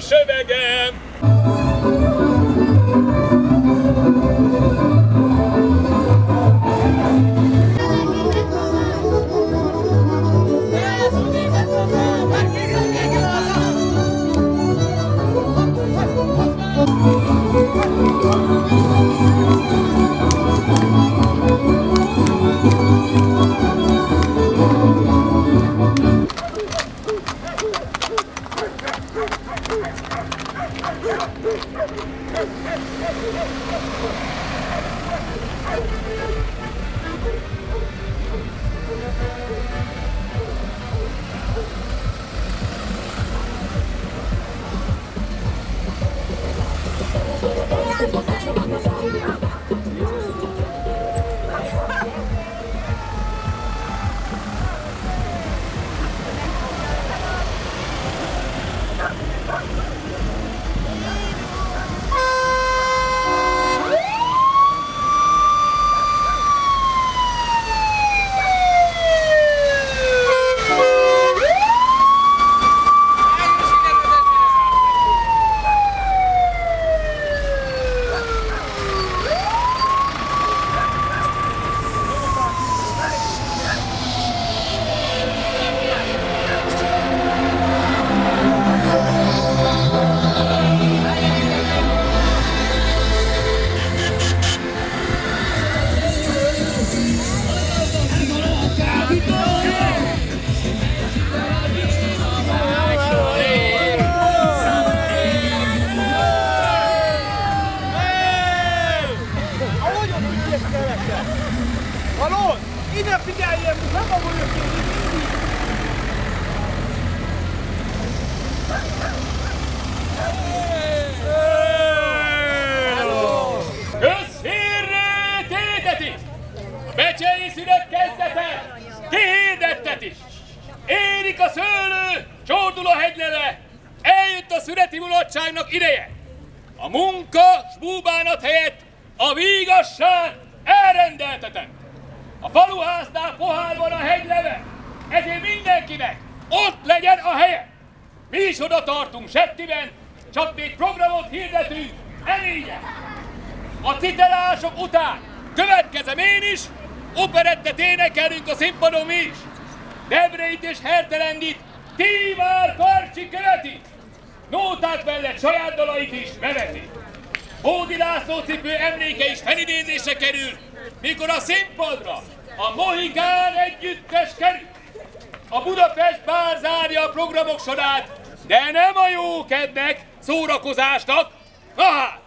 a Thank you. Ide figyeljen! Nem a vagyok én! Közhírré téteti! A becsei szünet kezdete kihirdetteti! Érik a szőlő, csordul a hegyleve, eljött a születi mulatságnak ideje! A munka s búbánat helyett a vígasság elrendeltetett! A faluháznál pohár van a hegyleve, ezért mindenkinek ott legyen a helye! Mi is oda tartunk Settiben, csak még programot hirdetünk elégyen! A citelások után következem én is, operettet énekelünk a színpadon mi is. Debreit és Hertelendit Tívár Karcsi követi. Nóták mellett saját dalait is beveti. Bódi László cipő emléke is felidézésre kerül, mikor a színpadra a Mohikán együttes kerül. A Budapest bár zárja a programok sorát, de nem a jókednek, szórakozásnak. Na hát!